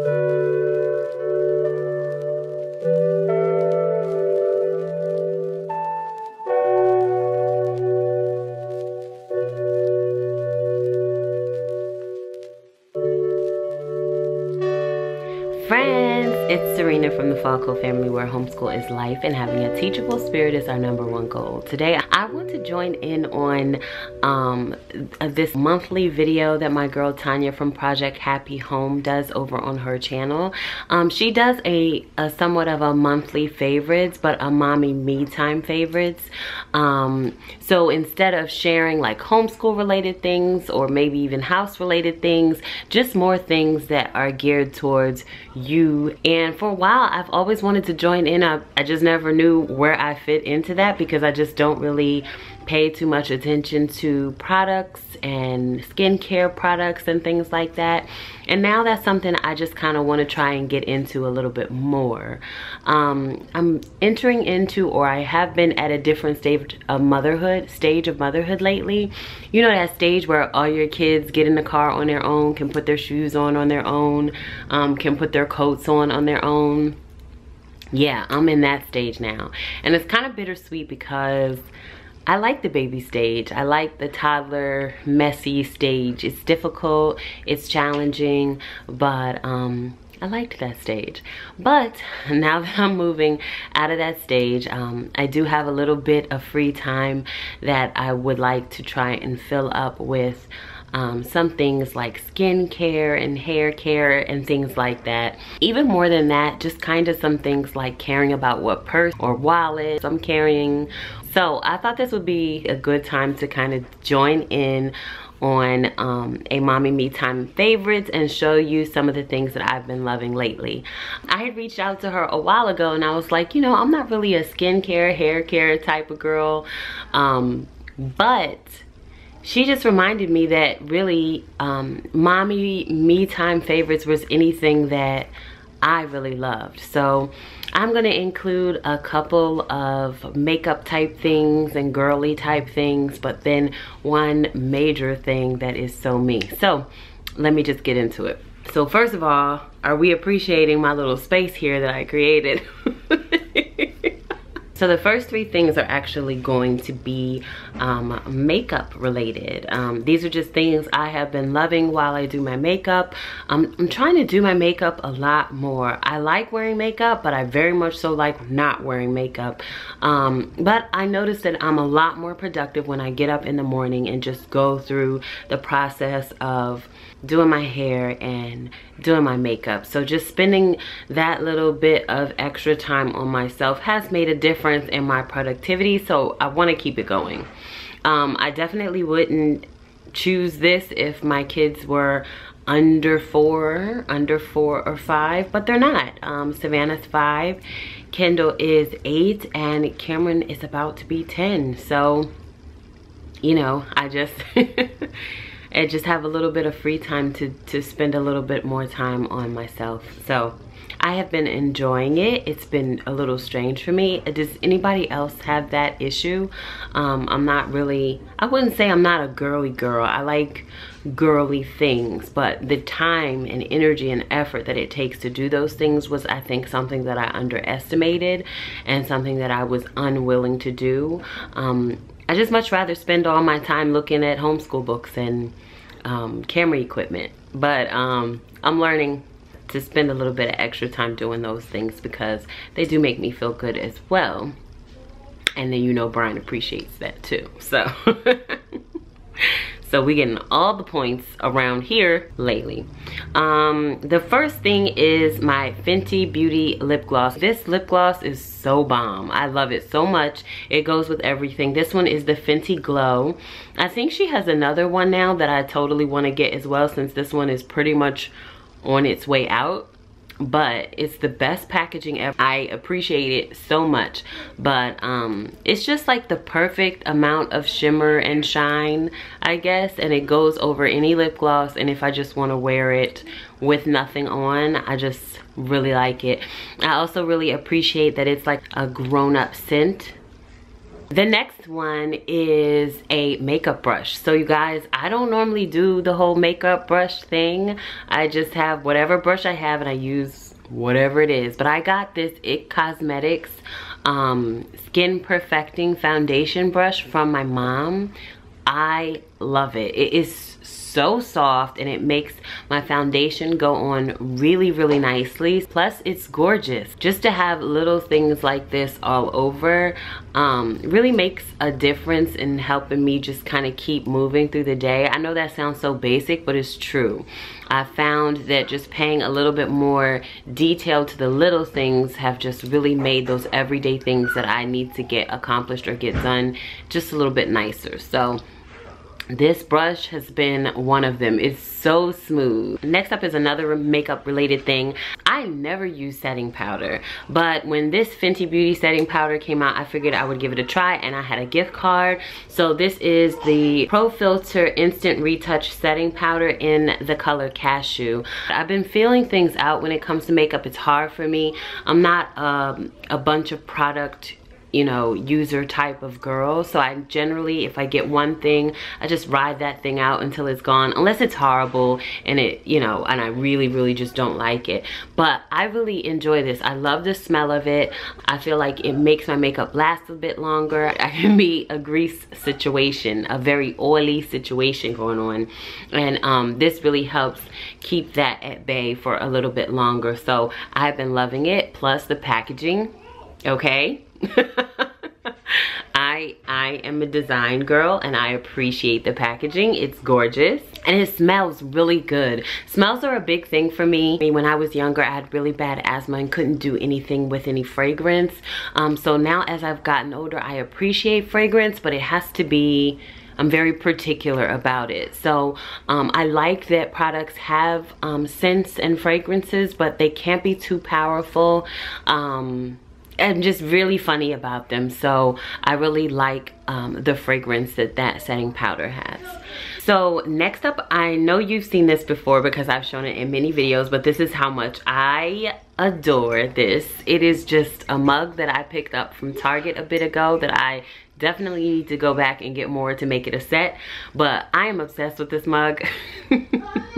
Friends, it's Syreena from the FallCo family where homeschool is life and having a teachable spirit is our number one goal. Today, I want to join in on um, this monthly video that my girl Tanya from Project Happy Home does over on her channel. Um, she does a, a, somewhat of a monthly favorites, but a mommy me time favorites. Um, so instead of sharing like homeschool related things or maybe even house related things, just more things that are geared towards you and for a while I've always wanted to join in I, I just never knew where I fit into that because I just don't really pay too much attention to products and skincare products and things like that. And now that's something I just kind of want to try and get into a little bit more. Um, I'm entering into or I have been at a different stage of motherhood stage of motherhood lately. You know that stage where all your kids get in the car on their own can put their shoes on on their own um, can put their coats on on their own yeah I'm in that stage now and it's kind of bittersweet because I like the baby stage. I like the toddler messy stage. It's difficult, it's challenging, but um, I liked that stage. But now that I'm moving out of that stage, um, I do have a little bit of free time that I would like to try and fill up with um, some things like skincare and hair care and things like that. Even more than that, just kind of some things like caring about what purse or wallet I'm carrying. So I thought this would be a good time to kind of join in on um, a mommy me time favorites and show you some of the things that I've been loving lately. I had reached out to her a while ago and I was like, you know, I'm not really a skincare, hair care type of girl, um, but she just reminded me that really um, mommy me time favorites was anything that I really loved. So I'm gonna include a couple of makeup type things and girly type things, but then one major thing that is so me. So let me just get into it. So first of all, are we appreciating my little space here that I created? So the first three things are actually going to be um, makeup related. Um, these are just things I have been loving while I do my makeup. Um, I'm trying to do my makeup a lot more. I like wearing makeup, but I very much so like not wearing makeup. Um, but I noticed that I'm a lot more productive when I get up in the morning and just go through the process of doing my hair and doing my makeup. So just spending that little bit of extra time on myself has made a difference in my productivity. So I want to keep it going. Um, I definitely wouldn't choose this if my kids were under four, under four or five, but they're not. Um, Savannah's five, Kendall is eight, and Cameron is about to be 10. So, you know, I just... and just have a little bit of free time to, to spend a little bit more time on myself. So I have been enjoying it. It's been a little strange for me. Does anybody else have that issue? Um, I'm not really, I wouldn't say I'm not a girly girl. I like girly things, but the time and energy and effort that it takes to do those things was, I think, something that I underestimated and something that I was unwilling to do. Um, I just much rather spend all my time looking at homeschool books and um, camera equipment. But um, I'm learning to spend a little bit of extra time doing those things because they do make me feel good as well. And then you know Brian appreciates that too. So So we getting all the points around here lately. Um, the first thing is my Fenty Beauty lip gloss. This lip gloss is so bomb. I love it so much. It goes with everything. This one is the Fenty Glow. I think she has another one now that I totally want to get as well since this one is pretty much on its way out but it's the best packaging ever. I appreciate it so much but um it's just like the perfect amount of shimmer and shine i guess and it goes over any lip gloss and if i just want to wear it with nothing on i just really like it. I also really appreciate that it's like a grown-up scent The next one is a makeup brush. So you guys, I don't normally do the whole makeup brush thing. I just have whatever brush I have and I use whatever it is. But I got this IT Cosmetics um, Skin Perfecting Foundation Brush from my mom. I love it. It is so soft and it makes my foundation go on really, really nicely. Plus, it's gorgeous. Just to have little things like this all over um, really makes a difference in helping me just kind of keep moving through the day. I know that sounds so basic, but it's true. I found that just paying a little bit more detail to the little things have just really made those everyday things that I need to get accomplished or get done just a little bit nicer. So this brush has been one of them. It's so smooth. Next up is another makeup related thing. I never use setting powder but when this fenty beauty setting powder came out i figured i would give it a try and i had a gift card. So this is the Pro Filt'r instant retouch setting powder in the color cashew. I've been feeling things out when it comes to makeup. It's hard for me. I'm not um, a bunch of product you know, user type of girl. So I generally, if I get one thing, I just ride that thing out until it's gone. Unless it's horrible and it, you know, and I really, really just don't like it. But I really enjoy this. I love the smell of it. I feel like it makes my makeup last a bit longer. I can be a grease situation, a very oily situation going on. And um, this really helps keep that at bay for a little bit longer. So I've been loving it. Plus the packaging, okay? I I am a design girl and I appreciate the packaging. It's gorgeous and it smells really good. Smells are a big thing for me. When I was younger, I had really bad asthma and couldn't do anything with any fragrance. Um, so now as I've gotten older, I appreciate fragrance, but it has to be I'm very particular about it. So um, I like that products have um, scents and fragrances, but they can't be too powerful. Um, and just really funny about them. So I really like um, the fragrance that that setting powder has. So next up, I know you've seen this before because I've shown it in many videos, but this is how much I adore this. It is just a mug that I picked up from Target a bit ago that I definitely need to go back and get more to make it a set but i am obsessed with this mug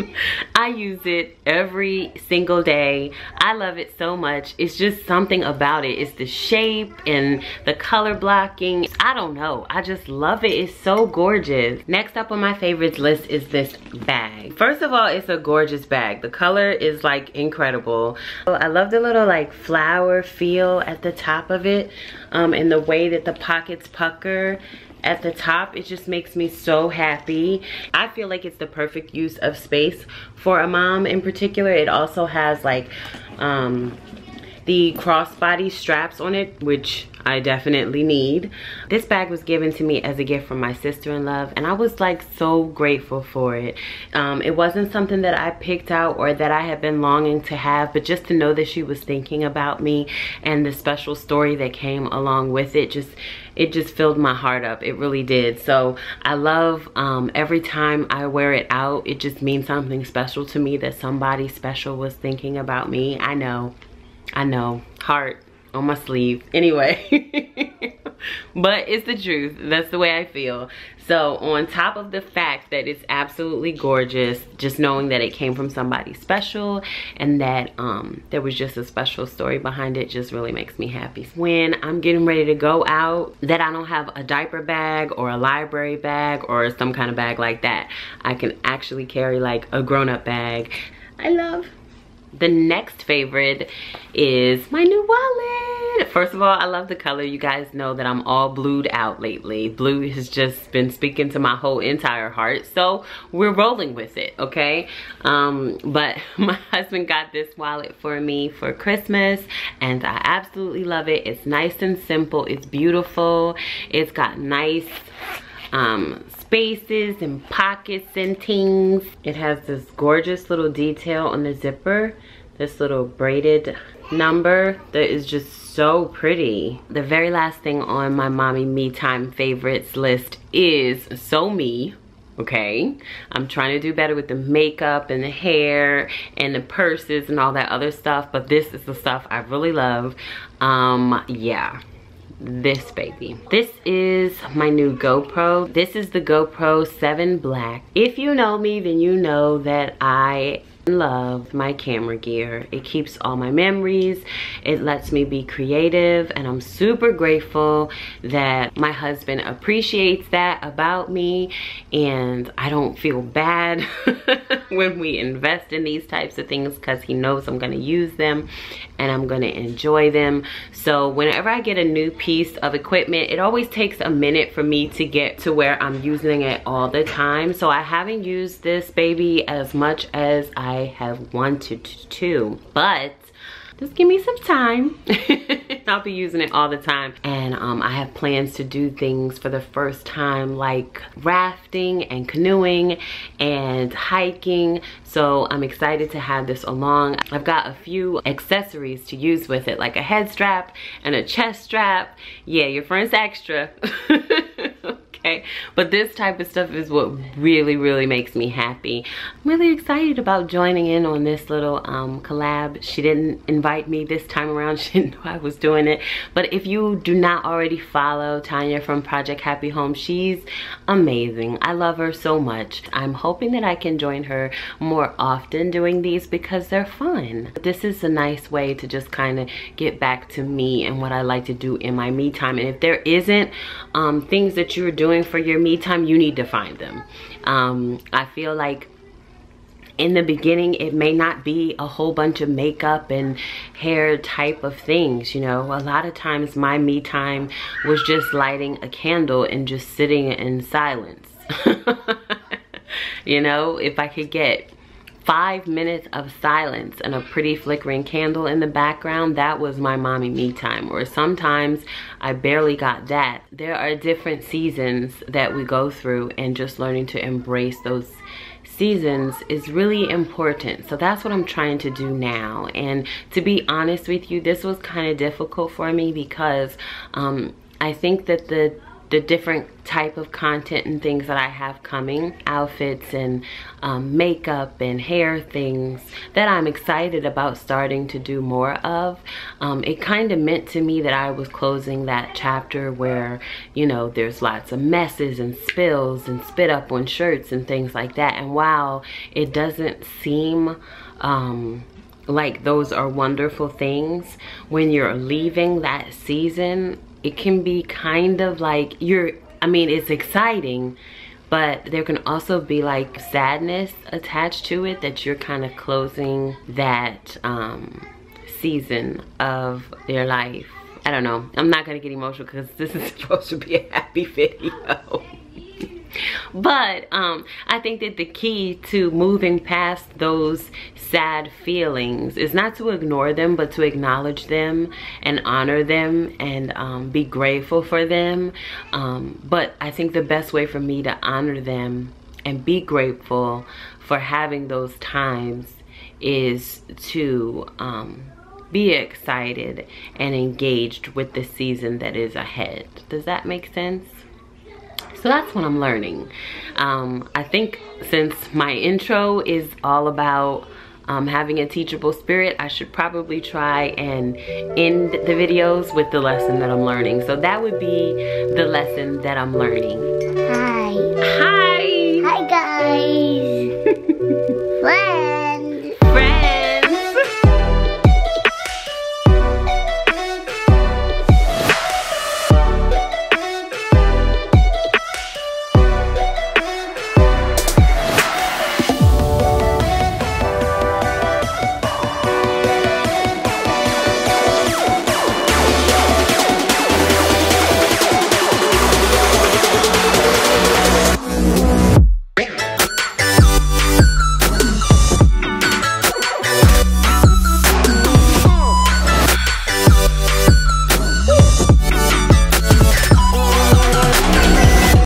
i use it every single day. I love it so much. It's just something about it. It's the shape and the color blocking. I don't know. I just love it. It's so gorgeous. Next up on my favorites list is this bag. First of all it's a gorgeous bag. The color is like incredible. I love the little like flower feel at the top of it um, and the way that the pockets pucker at the top it just makes me so happy. I feel like it's the perfect use of space for a mom in particular. It also has like um the crossbody straps on it which I definitely need. This bag was given to me as a gift from my sister-in-law and I was like so grateful for it. Um, it wasn't something that I picked out or that I had been longing to have but just to know that she was thinking about me and the special story that came along with it just it just filled my heart up it really did so i love um, every time i wear it out it just means something special to me that somebody special was thinking about me i know i know. Heart on my sleeve. Anyway. But it's the truth. That's the way i feel. So on top of the fact that it's absolutely gorgeous just knowing that it came from somebody special and that um there was just a special story behind it just really makes me happy. When i'm getting ready to go out that i don't have a diaper bag or a library bag or some kind of bag like that i can actually carry like a grown-up bag. I love the next favorite is my new wallet. First of all, I love the color. You guys know that I'm all blued out lately. Blue has just been speaking to my whole entire heart. So we're rolling with it, okay? Um, but my husband got this wallet for me for Christmas and I absolutely love it. It's nice and simple. It's beautiful. It's got nice um, spaces and pockets and things. It has this gorgeous little detail on the zipper. This little braided number that is just so pretty. The very last thing on my mommy me time favorites list is So Me okay i'm trying to do better with the makeup and the hair and the purses and all that other stuff but this is the stuff i really love um yeah this baby. This is my new GoPro. This is the GoPro 7 Black. If you know me, then you know that I love my camera gear. It keeps all my memories. It lets me be creative and I'm super grateful that my husband appreciates that about me and I don't feel bad when we invest in these types of things because he knows I'm gonna use them and I'm gonna enjoy them. So whenever I get a new piece of equipment, it always takes a minute for me to get to where I'm using it all the time. So I haven't used this baby as much as I have wanted to, but just give me some time. I'll be using it all the time. And um, I have plans to do things for the first time like rafting and canoeing and hiking. So I'm excited to have this along. I've got a few accessories to use with it like a head strap and a chest strap. Yeah, your friend's extra. but this type of stuff is what really really makes me happy. I'm really excited about joining in on this little um, collab. She didn't invite me this time around. She didn't know i was doing it. But if you do not already follow tanya from project happy home she's amazing. I love her so much. I'm hoping that i can join her more often doing these because they're fun. This is a nice way to just kind of get back to me and what i like to do in my me time. And if there isn't um, things that you're doing for your me time, you need to find them. Um, I feel like in the beginning it may not be a whole bunch of makeup and hair type of things you know a lot of times my me time was just lighting a candle and just sitting in silence you know if i could get five minutes of silence and a pretty flickering candle in the background, that was my mommy me time. Or sometimes I barely got that. There are different seasons that we go through and just learning to embrace those seasons is really important. So that's what I'm trying to do now. And to be honest with you, this was kind of difficult for me because um, I think that the the different type of content and things that I have coming, outfits and um, makeup and hair things that I'm excited about starting to do more of. Um, it kind of meant to me that I was closing that chapter where, you know, there's lots of messes and spills and spit up on shirts and things like that. And while it doesn't seem um, like those are wonderful things, when you're leaving that season, it can be kind of like you're i mean it's exciting but there can also be like sadness attached to it that you're kind of closing that um, season of your life. I don't know. I'm not gonna get emotional because this is supposed to be a happy video but um, I think that the key to moving past those sad feelings is not to ignore them, but to acknowledge them and honor them and um, be grateful for them. Um, but I think the best way for me to honor them and be grateful for having those times is to um, be excited and engaged with the season that is ahead. Does that make sense? So that's what I'm learning. Um, I think since my intro is all about um, having a teachable spirit, I should probably try and end the videos with the lesson that I'm learning. So that would be the lesson that I'm learning. Hi. Hi. Hi guys.